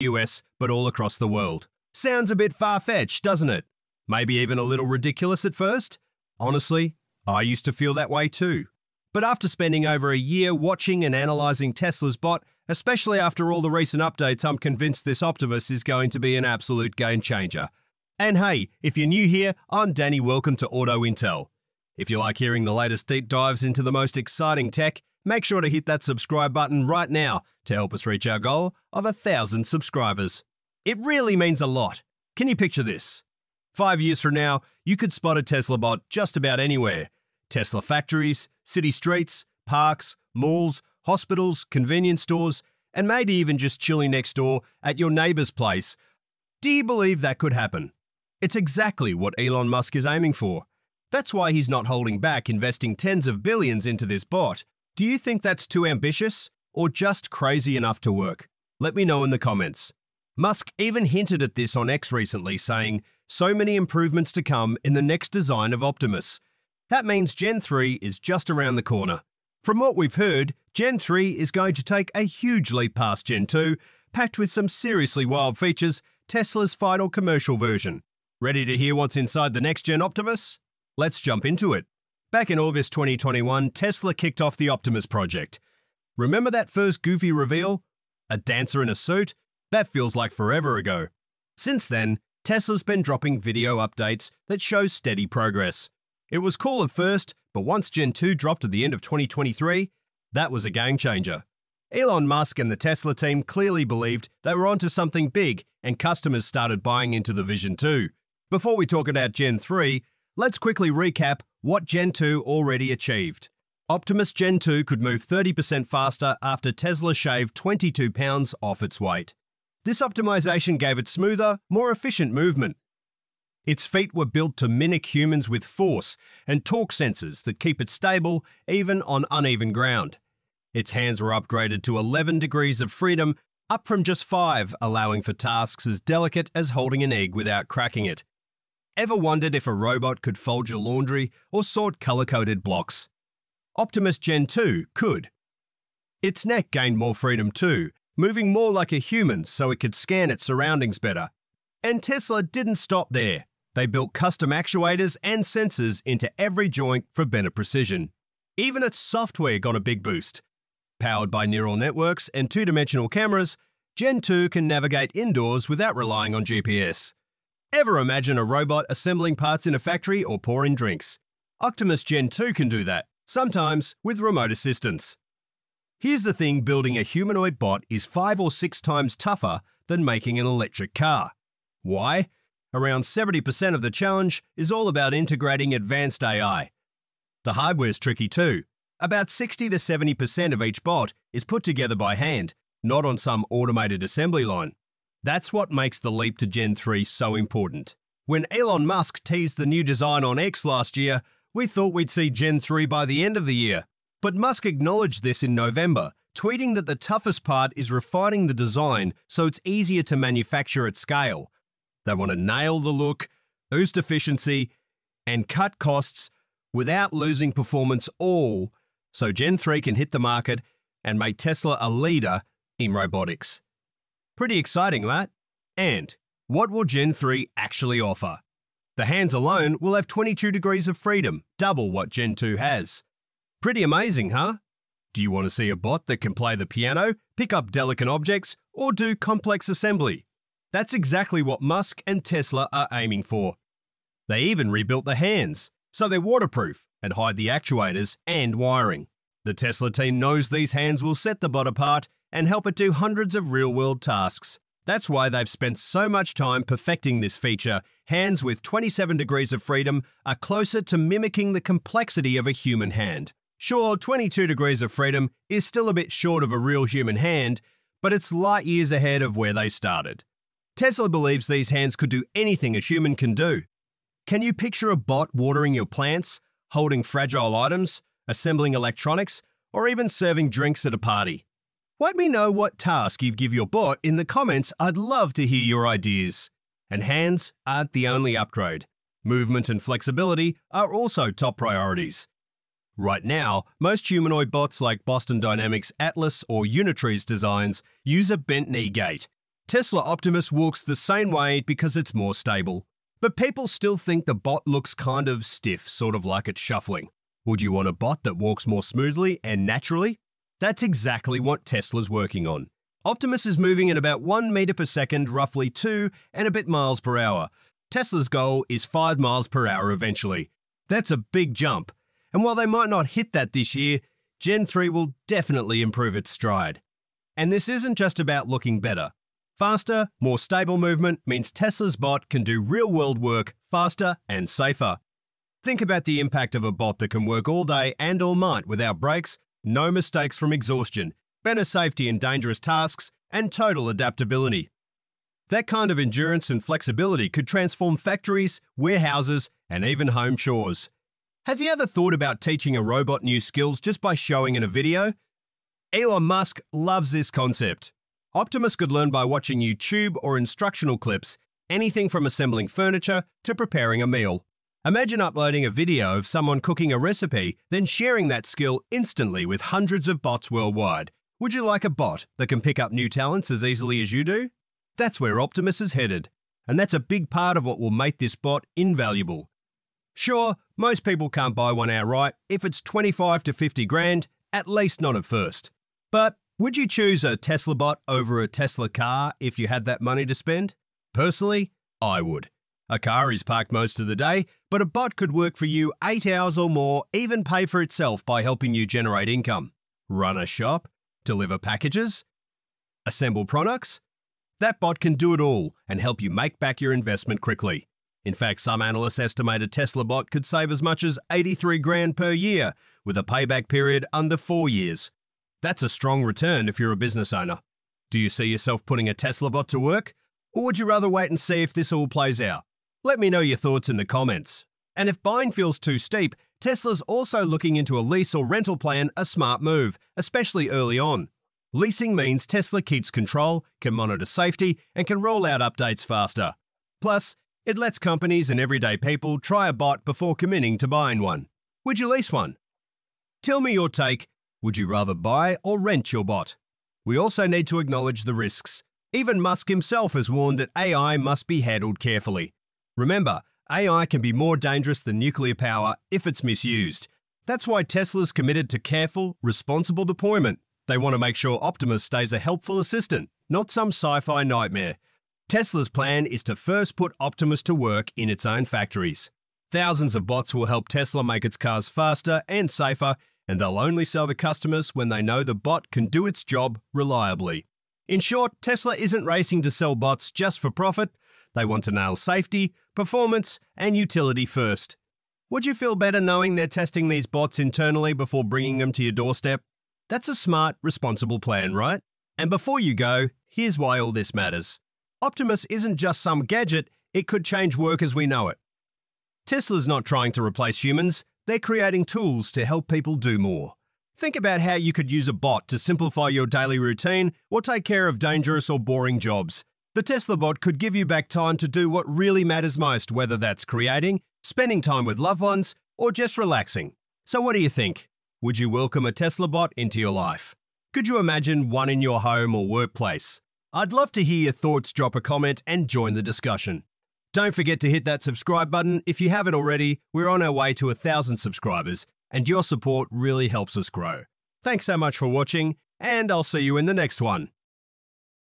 US, but all across the world. Sounds a bit far fetched, doesn't it? Maybe even a little ridiculous at first? Honestly, I used to feel that way too. But after spending over a year watching and analysing Tesla's bot, especially after all the recent updates, I'm convinced this Optimus is going to be an absolute game changer. And hey, if you're new here, I'm Danny, welcome to Auto Intel. If you like hearing the latest deep dives into the most exciting tech, make sure to hit that subscribe button right now to help us reach our goal of a thousand subscribers. It really means a lot. Can you picture this? Five years from now, you could spot a Tesla bot just about anywhere. Tesla factories, city streets, parks, malls, hospitals, convenience stores, and maybe even just chilling next door at your neighbour's place. Do you believe that could happen? It's exactly what Elon Musk is aiming for. That's why he's not holding back investing tens of billions into this bot. Do you think that's too ambitious or just crazy enough to work? Let me know in the comments. Musk even hinted at this on X recently, saying, so many improvements to come in the next design of Optimus. That means Gen 3 is just around the corner. From what we've heard, Gen 3 is going to take a huge leap past Gen 2, packed with some seriously wild features, Tesla's final commercial version. Ready to hear what's inside the next gen Optimus? Let's jump into it. Back in August 2021, Tesla kicked off the Optimus project. Remember that first goofy reveal? A dancer in a suit? That feels like forever ago. Since then, Tesla's been dropping video updates that show steady progress. It was cool at first, but once Gen 2 dropped at the end of 2023, that was a game changer. Elon Musk and the Tesla team clearly believed they were onto something big, and customers started buying into the Vision 2. Before we talk about Gen 3, let's quickly recap what Gen 2 already achieved. Optimus Gen 2 could move 30% faster after Tesla shaved 22 pounds off its weight. This optimization gave it smoother, more efficient movement. Its feet were built to mimic humans with force and torque sensors that keep it stable even on uneven ground. Its hands were upgraded to 11 degrees of freedom, up from just 5, allowing for tasks as delicate as holding an egg without cracking it. Ever wondered if a robot could fold your laundry or sort color-coded blocks? Optimus Gen 2 could. Its neck gained more freedom too, moving more like a human so it could scan its surroundings better. And Tesla didn't stop there. They built custom actuators and sensors into every joint for better precision. Even its software got a big boost. Powered by neural networks and two-dimensional cameras, Gen 2 can navigate indoors without relying on GPS. Ever imagine a robot assembling parts in a factory or pouring drinks? Optimus Gen 2 can do that, sometimes with remote assistance. Here's the thing building a humanoid bot is five or six times tougher than making an electric car. Why? Around 70% of the challenge is all about integrating advanced AI. The hardware's tricky too. About 60 to 70% of each bot is put together by hand, not on some automated assembly line. That's what makes the leap to Gen 3 so important. When Elon Musk teased the new design on X last year, we thought we'd see Gen 3 by the end of the year. But Musk acknowledged this in November, tweeting that the toughest part is refining the design so it's easier to manufacture at scale. They want to nail the look, boost efficiency, and cut costs without losing performance all so Gen 3 can hit the market and make Tesla a leader in robotics. Pretty exciting, that. And what will Gen 3 actually offer? The hands alone will have 22 degrees of freedom, double what Gen 2 has. Pretty amazing, huh? Do you want to see a bot that can play the piano, pick up delicate objects, or do complex assembly? That's exactly what Musk and Tesla are aiming for. They even rebuilt the hands, so they're waterproof and hide the actuators and wiring. The Tesla team knows these hands will set the bot apart and help it do hundreds of real-world tasks. That's why they've spent so much time perfecting this feature. Hands with 27 degrees of freedom are closer to mimicking the complexity of a human hand. Sure, 22 degrees of freedom is still a bit short of a real human hand, but it's light years ahead of where they started. Tesla believes these hands could do anything a human can do. Can you picture a bot watering your plants, holding fragile items, assembling electronics, or even serving drinks at a party? Let me know what task you give your bot in the comments. I'd love to hear your ideas. And hands aren't the only upgrade. Movement and flexibility are also top priorities. Right now, most humanoid bots like Boston Dynamics Atlas or Unitree's designs use a bent knee gait. Tesla Optimus walks the same way because it's more stable. But people still think the bot looks kind of stiff, sort of like it's shuffling. Would you want a bot that walks more smoothly and naturally? That's exactly what Tesla's working on. Optimus is moving at about 1 meter per second, roughly 2 and a bit miles per hour. Tesla's goal is 5 miles per hour eventually. That's a big jump. And while they might not hit that this year, Gen 3 will definitely improve its stride. And this isn't just about looking better. Faster, more stable movement means Tesla's bot can do real world work faster and safer. Think about the impact of a bot that can work all day and all night without breaks, no mistakes from exhaustion, better safety in dangerous tasks, and total adaptability. That kind of endurance and flexibility could transform factories, warehouses, and even home chores. Have you ever thought about teaching a robot new skills just by showing in a video? Elon Musk loves this concept. Optimus could learn by watching YouTube or instructional clips, anything from assembling furniture to preparing a meal. Imagine uploading a video of someone cooking a recipe, then sharing that skill instantly with hundreds of bots worldwide. Would you like a bot that can pick up new talents as easily as you do? That's where Optimus is headed, and that's a big part of what will make this bot invaluable. Sure, most people can't buy one outright if it's 25 to 50 grand, at least not at first. But would you choose a Tesla bot over a Tesla car if you had that money to spend? Personally, I would. A car is parked most of the day, but a bot could work for you 8 hours or more, even pay for itself by helping you generate income. Run a shop, deliver packages, assemble products. That bot can do it all and help you make back your investment quickly. In fact, some analysts estimate a Tesla bot could save as much as 83 grand per year, with a payback period under four years. That's a strong return if you're a business owner. Do you see yourself putting a Tesla bot to work? Or would you rather wait and see if this all plays out? Let me know your thoughts in the comments. And if buying feels too steep, Tesla's also looking into a lease or rental plan a smart move, especially early on. Leasing means Tesla keeps control, can monitor safety, and can roll out updates faster. Plus, it lets companies and everyday people try a bot before committing to buying one. Would you lease one? Tell me your take. Would you rather buy or rent your bot? We also need to acknowledge the risks. Even Musk himself has warned that AI must be handled carefully. Remember, AI can be more dangerous than nuclear power if it's misused. That's why Tesla's committed to careful, responsible deployment. They want to make sure Optimus stays a helpful assistant, not some sci fi nightmare. Tesla's plan is to first put Optimus to work in its own factories. Thousands of bots will help Tesla make its cars faster and safer, and they'll only sell to customers when they know the bot can do its job reliably. In short, Tesla isn't racing to sell bots just for profit, they want to nail safety, performance, and utility first. Would you feel better knowing they're testing these bots internally before bringing them to your doorstep? That's a smart, responsible plan, right? And before you go, here's why all this matters. Optimus isn't just some gadget, it could change work as we know it. Tesla's not trying to replace humans, they're creating tools to help people do more. Think about how you could use a bot to simplify your daily routine or take care of dangerous or boring jobs. The Tesla bot could give you back time to do what really matters most, whether that's creating, spending time with loved ones, or just relaxing. So, what do you think? Would you welcome a Tesla bot into your life? Could you imagine one in your home or workplace? I'd love to hear your thoughts, drop a comment, and join the discussion. Don't forget to hit that subscribe button if you haven't already. We're on our way to a thousand subscribers, and your support really helps us grow. Thanks so much for watching, and I'll see you in the next one.